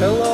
Hello.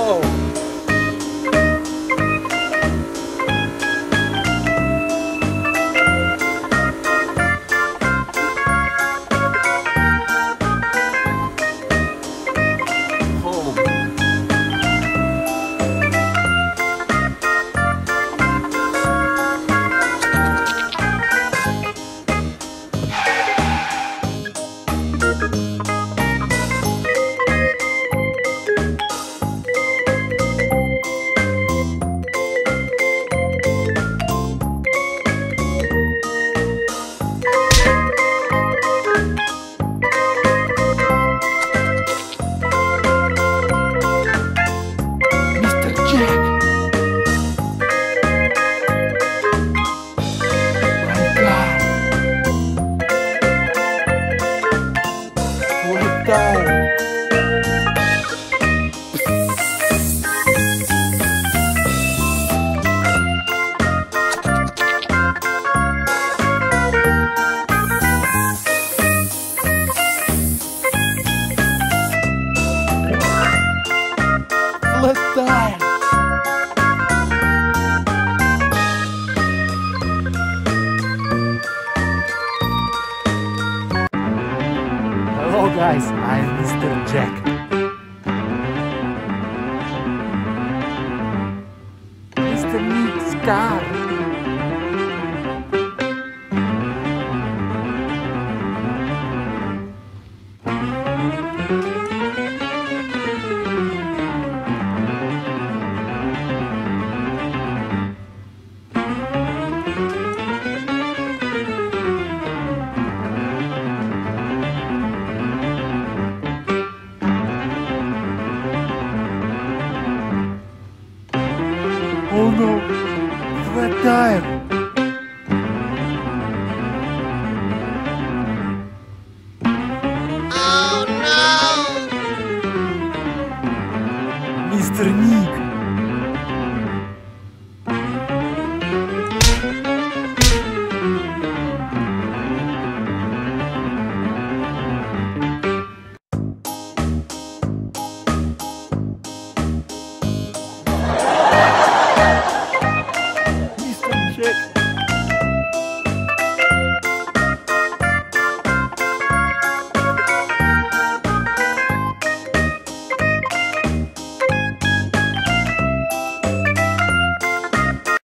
Nick's. Oh no, flat